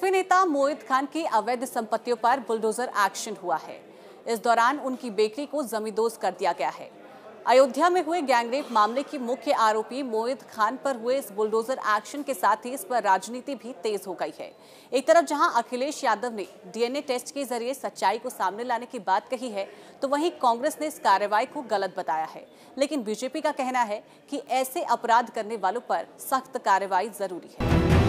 SP नेता मोहित खान की अवैध संपत्तियों पर बुलडोजर एक्शन हुआ है। इस दौरान उनकी बेकरी को जमींदोज कर दिया गया है। अयोध्या में हुए गैंगरेप मामले की मुख्य आरोपी मोहित खान पर हुए इस बुलडोजर एक्शन के साथ ही इस पर राजनीति भी तेज हो गई है। एक तरफ़ जहाँ अखिलेश यादव ने डीएनए टेस्ट के ज़रिए सच्चाई को सामने लाने की बात कही है तो वहीं कांग्रेस ने इस कार्रवाई को गलत बताया है। लेकिन बीजेपी का कहना है कि ऐसे अपराध करने वालों पर सख्त कार्रवाई ज़रूरी है।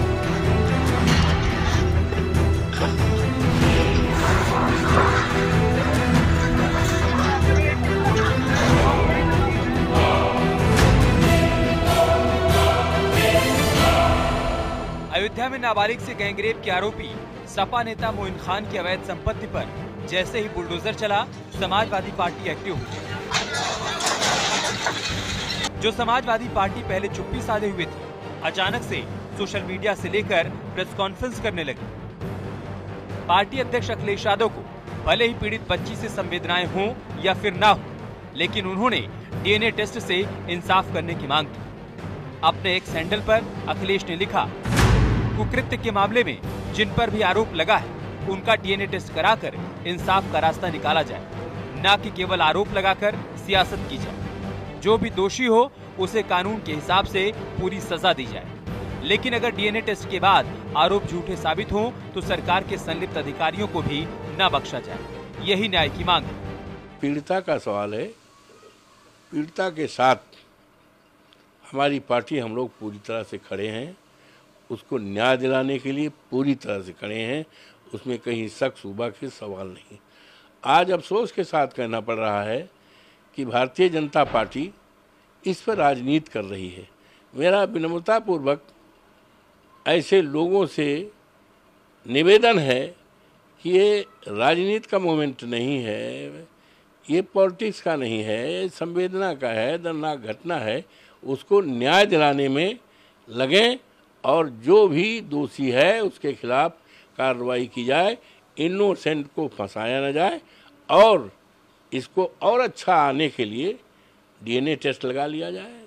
अयोध्या में नाबालिग से गैंगरेप के आरोपी सपा नेता मोइन खान की अवैध संपत्ति पर जैसे ही बुलडोजर चला, समाजवादी पार्टी एक्टिव हुई जो समाजवादी पार्टी पहले चुप्पी साधे हुए थी, अचानक से सोशल मीडिया से लेकर प्रेस कॉन्फ्रेंस करने लगी। पार्टी अध्यक्ष अखिलेश यादव को भले ही पीड़ित बच्ची से संवेदनाएँ हों या फिर ना हो, लेकिन उन्होंने डीएनए टेस्ट से इंसाफ करने की मांग की। अपने एक सैंडल पर अखिलेश ने लिखा, कुकृत्य के मामले में जिन पर भी आरोप लगा है, उनका डीएनए टेस्ट कराकर इंसाफ का रास्ता निकाला जाए, न कि केवल आरोप लगाकर सियासत की जाए। जो भी दोषी हो, उसे कानून के हिसाब से पूरी सजा दी जाए। लेकिन अगर डीएनए टेस्ट के बाद आरोप झूठे साबित हों तो सरकार के संलिप्त अधिकारियों को भी न बख्शा जाए। यही न्याय की मांग है। पीड़िता का सवाल है। पीड़िता के साथ हमारी पार्टी हम लोग पूरी तरह से खड़े हैं। उसको न्याय दिलाने के लिए पूरी तरह से खड़े हैं। उसमें कहीं शक सुबह के सवाल नहीं। आज अफसोस के साथ कहना पड़ रहा है कि भारतीय जनता पार्टी इस पर राजनीति कर रही है। मेरा विनम्रतापूर्वक ऐसे लोगों से निवेदन है कि ये राजनीति का मोमेंट नहीं है, ये पॉलिटिक्स का नहीं है संवेदना का है, दर्दनाक घटना है, उसको न्याय दिलाने में लगें और जो भी दोषी है उसके खिलाफ कार्रवाई की जाए, इनोसेंट को फंसाया न जाए और इसको और अच्छा आने के लिए डीएनए टेस्ट लगा लिया जाए।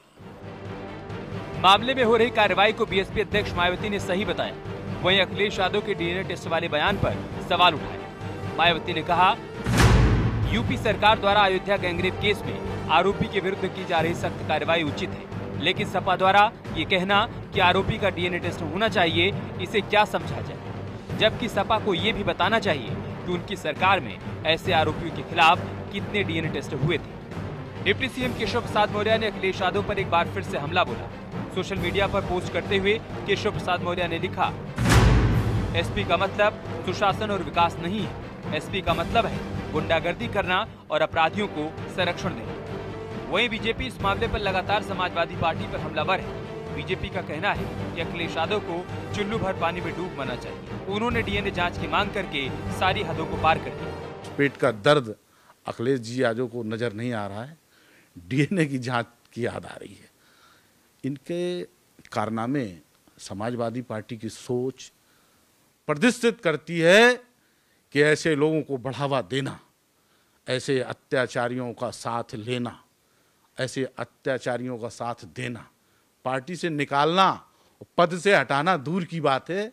मामले में हो रही कार्रवाई को बीएसपी अध्यक्ष मायावती ने सही बताया। वहीं अखिलेश यादव के डीएनए टेस्ट वाले बयान पर सवाल उठाए। मायावती ने कहा, यूपी सरकार द्वारा अयोध्या गैंगरेप केस में आरोपी के विरुद्ध की जा रही सख्त कार्रवाई उचित है। लेकिन सपा द्वारा ये कहना कि आरोपी का डीएनए टेस्ट होना चाहिए, इसे क्या समझा जाए? जबकि सपा को ये भी बताना चाहिए कि उनकी सरकार में ऐसे आरोपियों के खिलाफ कितने डीएनए टेस्ट हुए थे। डिप्टी सीएम केशव प्रसाद मौर्य ने अखिलेश यादव पर एक बार फिर से हमला बोला। सोशल मीडिया पर पोस्ट करते हुए केशव प्रसाद मौर्य ने लिखा, एसपी का मतलब सुशासन और विकास नहीं है। एसपी का मतलब है गुंडागर्दी करना और अपराधियों को संरक्षण देना। वहीं बीजेपी इस मामले पर लगातार समाजवादी पार्टी पर हमलावर है। बीजेपी का कहना है कि अखिलेश यादव को चुल्लू भर पानी में डूब मरना चाहिए। उन्होंने डीएनए जाँच की मांग करके सारी हदों को पार कर दिया। पेट का दर्द अखिलेश जी यादव को नज़र नहीं आ रहा है। डीएनए की जाँच की याद आ रही है। इनके कारनामे समाजवादी पार्टी की सोच प्रतिष्ठित करती है कि ऐसे लोगों को बढ़ावा देना, ऐसे अत्याचारियों का साथ लेना, ऐसे अत्याचारियों का साथ देना। पार्टी से निकालना, पद से हटाना दूर की बात है।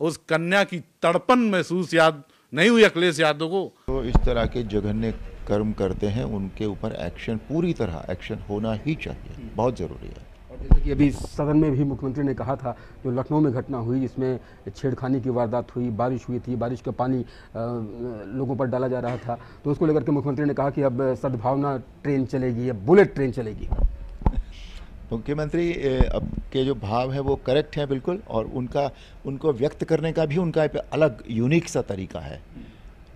उस कन्या की तड़पन महसूस याद, नहीं हुई अखिलेश यादव को। तो इस तरह के जघन्य कर्म करते हैं, उनके ऊपर एक्शन पूरी तरह, एक्शन होना ही चाहिए। बहुत ज़रूरी है। जैसे कि अभी सदन में भी मुख्यमंत्री ने कहा था जो लखनऊ में घटना हुई जिसमें छेड़खानी की वारदात हुई बारिश हुई थी बारिश का पानी आ, लोगों पर डाला जा रहा था। तो उसको लेकर के मुख्यमंत्री ने कहा कि अब सद्भावना ट्रेन चलेगी अब बुलेट ट्रेन चलेगी। मुख्यमंत्री अब के जो भाव है वो करेक्ट है बिल्कुल और उनका उनको व्यक्त करने का भी उनका एक अलग यूनिक सा तरीका है।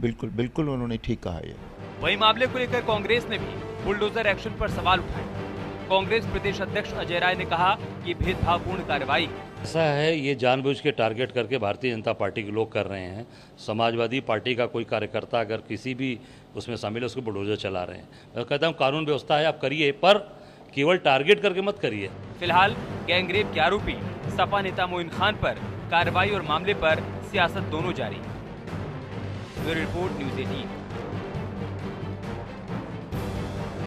बिल्कुल बिल्कुल उन्होंने ठीक कहा ये। वही मामले को लेकर कांग्रेस ने भी बुलडोजर एक्शन पर सवाल उठाए। कांग्रेस प्रदेश अध्यक्ष अजय राय ने कहा कि भेदभावपूर्ण कार्रवाई। ऐसा है ये जानबूझ के टारगेट करके भारतीय जनता पार्टी के लोग कर रहे हैं। समाजवादी पार्टी का कोई कार्यकर्ता अगर किसी भी उसमें शामिल है उसको बुलडोजर चला रहे हैं। मैं कहता हूँ कानून व्यवस्था है आप करिए पर केवल टारगेट करके मत करिए। फ़िलहाल गैंगरेप के आरोपी सपा नेता मोइन खान पर कार्रवाई और मामले पर सियासत दोनों जारी। Report news eighteen.